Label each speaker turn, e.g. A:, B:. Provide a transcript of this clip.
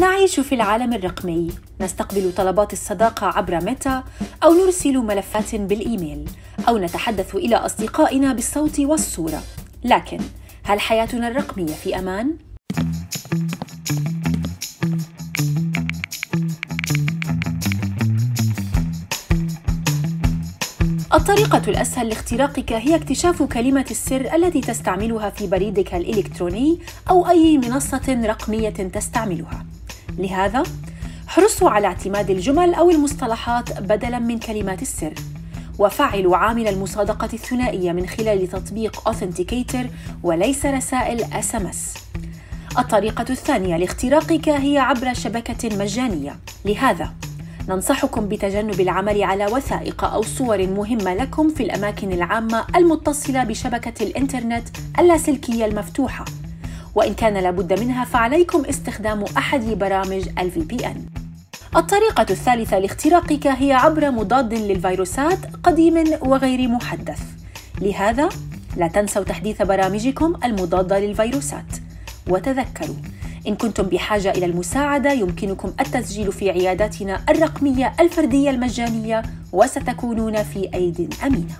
A: نعيش في العالم الرقمي. نستقبل طلبات الصداقة عبر ميتا أو نرسل ملفات بالإيميل أو نتحدث إلى أصدقائنا بالصوت والصورة. لكن هل حياتنا الرقمية في أمان؟ الطريقة الأسهل لاختراقك هي اكتشاف كلمة السر التي تستعملها في بريدك الإلكتروني أو أي منصة رقمية تستعملها. لهذا احرصوا على اعتماد الجمل أو المصطلحات بدلاً من كلمات السر. وفعلوا عامل المصادقة الثنائية من خلال تطبيق Authenticator وليس رسائل SMS. الطريقة الثانية لاختراقك هي عبر شبكة مجانية. لهذا ننصحكم بتجنب العمل على وثائق أو صور مهمة لكم في الأماكن العامة المتصلة بشبكة الإنترنت اللاسلكيه المفتوحة وإن كان لابد منها فعليكم استخدام أحد برامج الفي بي ان الطريقة الثالثة لاختراقك هي عبر مضاد للفيروسات قديم وغير محدث. لهذا لا تنسوا تحديث برامجكم المضادة للفيروسات. وتذكروا إن كنتم بحاجة إلى المساعدة يمكنكم التسجيل في عياداتنا الرقمية الفردية المجانية وستكونون في أيد أمينة